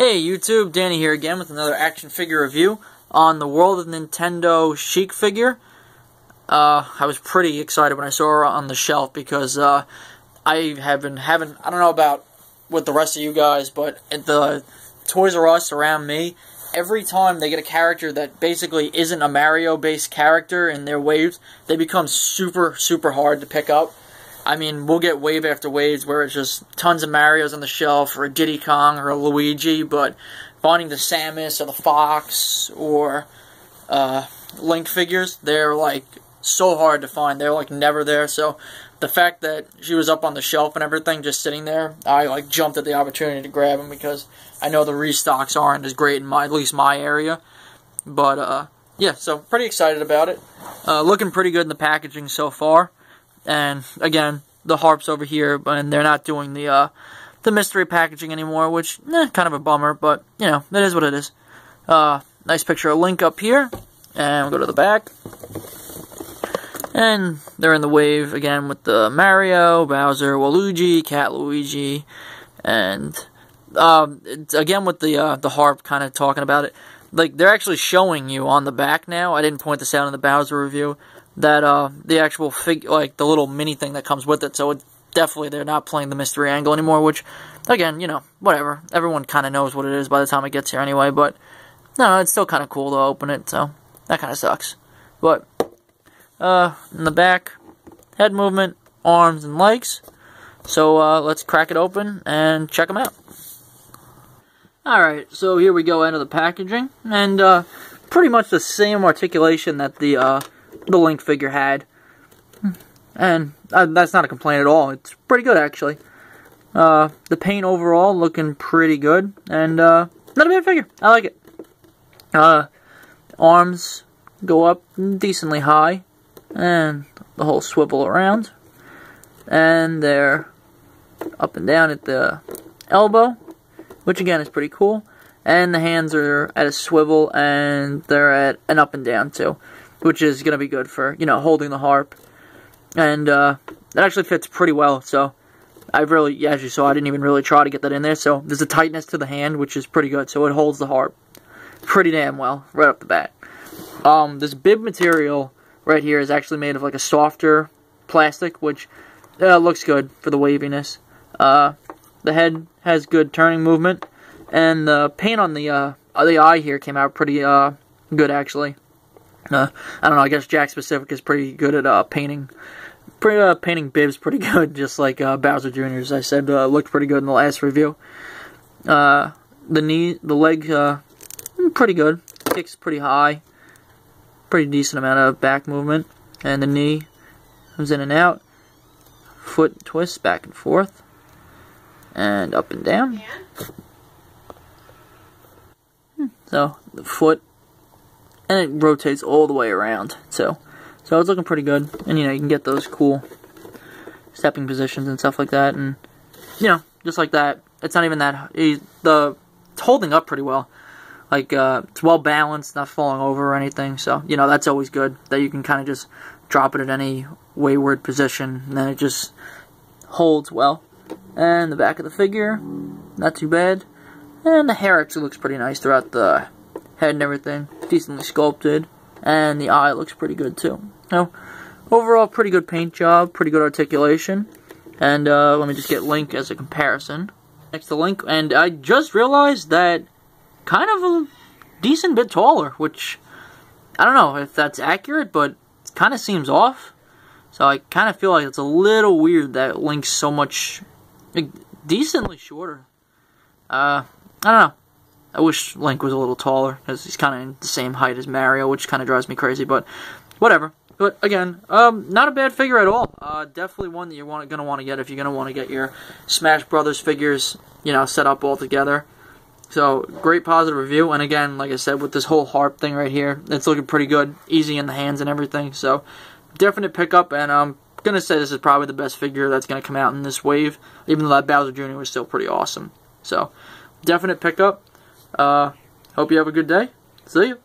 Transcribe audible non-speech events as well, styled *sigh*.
Hey YouTube, Danny here again with another action figure review on the World of Nintendo Sheik figure. Uh, I was pretty excited when I saw her on the shelf because uh, I have been having, I don't know about with the rest of you guys, but at the Toys R Us around me, every time they get a character that basically isn't a Mario-based character in their waves, they become super, super hard to pick up. I mean, we'll get wave after waves where it's just tons of Marios on the shelf, or a Diddy Kong, or a Luigi, but finding the Samus, or the Fox, or uh, Link figures, they're like so hard to find. They're like never there, so the fact that she was up on the shelf and everything, just sitting there, I like jumped at the opportunity to grab them because I know the restocks aren't as great in my, at least my area. But, uh, yeah, so pretty excited about it. Uh, looking pretty good in the packaging so far. And again, the harps over here, and they're not doing the uh, the mystery packaging anymore, which eh, kind of a bummer, but you know, it is what it is. Uh, nice picture of Link up here, and we'll go to the back. And they're in the wave again with the Mario, Bowser, Waluigi, Cat Luigi, and um, again with the uh, the harp kind of talking about it. Like they're actually showing you on the back now. I didn't point this out in the Bowser review that uh, the actual fig like the little mini thing that comes with it. So it, definitely they're not playing the mystery angle anymore. Which, again, you know, whatever. Everyone kind of knows what it is by the time it gets here anyway. But no, it's still kind of cool to open it. So that kind of sucks. But uh, in the back, head movement, arms, and legs. So uh, let's crack it open and check them out. Alright, so here we go into the packaging, and uh, pretty much the same articulation that the uh, the Link figure had. And uh, that's not a complaint at all. It's pretty good, actually. Uh, the paint overall looking pretty good. And uh, not a bad figure. I like it. Uh, arms go up decently high. And the whole swivel around. And they're up and down at the elbow. Which again is pretty cool. And the hands are at a swivel and they're at an up and down too which is going to be good for, you know, holding the harp. And uh, actually fits pretty well, so I really, as you saw, I didn't even really try to get that in there. So there's a tightness to the hand, which is pretty good, so it holds the harp pretty damn well right up the bat. Um, this bib material right here is actually made of like a softer plastic, which uh, looks good for the waviness. Uh, the head has good turning movement, and the paint on the uh, the eye here came out pretty uh, good actually. Uh, I don't know. I guess Jakks Pacific is pretty good at uh, painting. Pretty, uh, painting bibs pretty *laughs* good, just like uh, Bowser Jr. As I said, uh, looked pretty good in the last review. Uh, the knee, the leg, uh, pretty good. Kicks pretty high. Pretty decent amount of back movement, and the knee comes in and out. Foot twists back and forth, and up and down. Hmm, so the foot and it rotates all the way around. So, so it's looking pretty good, and you know you can get those cool stepping positions and stuff like that, and you know just like that. It's not even that the it's holding up pretty well. Like uh, it's well balanced, not falling over or anything. So you know that's always good that you can kind of just drop it at any wayward position, and then it just holds well. And the back of the figure, not too bad. And the hair actually looks pretty nice throughout the head and everything, decently sculpted, and the eye looks pretty good too. So, overall, pretty good paint job, pretty good articulation, and uh, let me just get Link as a comparison. Next to Link, and I just realized that kind of a decent bit taller, which I don't know if that's accurate, but it kind of seems off. So I kind of feel like it's a little weird that Link's so much, decently shorter. Uh, I don't know. I wish Link was a little taller, because he's kind of the same height as Mario, which kind of drives me crazy, but whatever. But again, um, not a bad figure at all. Uh, definitely one that you're going to want to get if you're going to want to get your Smash Brothers figures, you know, set up all together. So, great positive review. And again, like I said, with this whole harp thing right here, it's looking pretty good. Easy in the hands and everything. So, definite pickup. And I'm going to say this is probably the best figure that's going to come out in this wave. Even though that Bowser Jr. was still pretty awesome. So, definite pickup. Uh, hope you have a good day. See you.